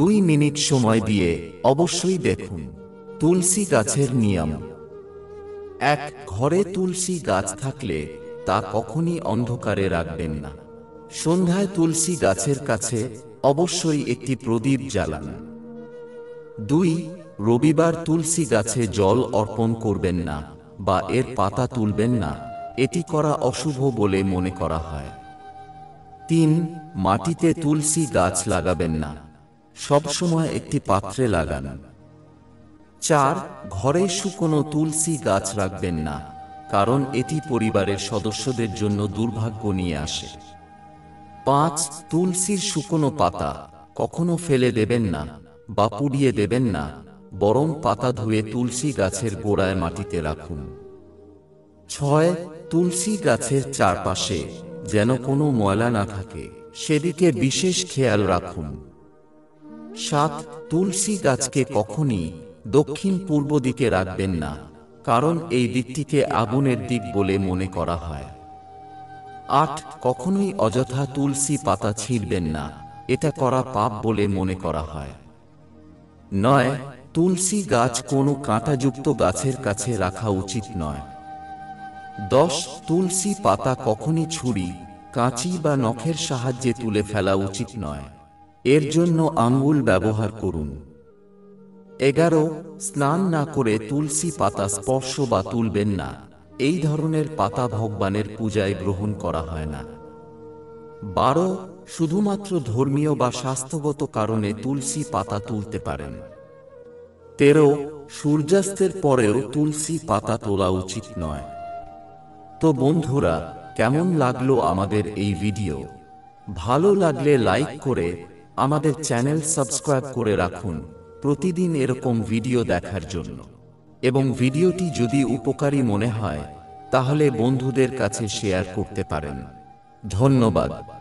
দুই মিনিট সময় দিয়ে অবশ্যই দেখুন তুলসী গাছের নিয়ম। এক, ঘরে তুলসী গাছ থাকলে তা কখনই অন্ধকারে রাখবেন না। সন্ধ্যায় তুলসী গাছের কাছে অবশ্যই একটি প্রদীপ জ্বালান। দুই, রবিবার তুলসী গাছে জল অর্পণ করবেন না বা এর পাতা তুলবেন না, এটি করা অশুভ বলে মনে করা হয়। তিন, মাটিতে তুলসী গাছ লাগাবেন না। সবসময় একটি পাত্রে লাগান। চার, ঘরে শুকনো তুলসী গাছ রাখবেন না, কারণ এটি পরিবারের সদস্যদের জন্য দুর্ভাগ্য নিয়ে আসে। পাঁচ, তুলসীর শুকনো পাতা কখনো ফেলে দেবেন না বা পুড়িয়ে দেবেন না, বরং পাতা ধুয়ে তুলসী গাছের গোড়ায় মাটিতে রাখুন। ছয়, তুলসী গাছের চারপাশে যেন কোনো ময়লা না থাকে, সেদিকে বিশেষ খেয়াল রাখুন। সাত তুলসী গাছকে কখনই দক্ষিণ পূর্ব দিকে রাখবেন না, কারণ এই দিকটিকে আগুনের দিক বলে মনে করা হয়। আট, কখনোই অযথা তুলসী পাতা ছিঁড়বেন না, এটা করা পাপ বলে মনে করা হয়। নয়, তুলসী গাছ কোনো কাঁটাযুক্ত গাছের কাছে রাখা উচিত নয়। দশ, তুলসী পাতা কখনই ছুরি, কাঁচি বা নখের সাহায্যে তুলে ফেলা উচিত নয়। এর জন্য আঙ্গুল ব্যবহার করুন। এগারো, স্নান না করে তুলসী পাতা স্পর্শ বা তুলবেন না। এই ধরনের পাতা ভগবানের পূজায় গ্রহণ করা হয় না। বারো, শুধুমাত্র ধর্মীয় বা স্বাস্থ্যগত কারণে তুলসী পাতা তুলতে পারেন। তেরো, সূর্যাস্তের পরেও তুলসী পাতা তোলা উচিত নয়। তো বন্ধুরা, কেমন লাগল আমাদের এই ভিডিও? ভালো লাগলে লাইক করে আমাদের চ্যানেল সাবস্ক্রাইব করে রাখুন প্রতিদিন এরকম ভিডিও দেখার জন্য। এবং ভিডিওটি যদি উপকারী মনে হয়, তাহলে বন্ধুদের কাছে শেয়ার করতে পারেন। ধন্যবাদ।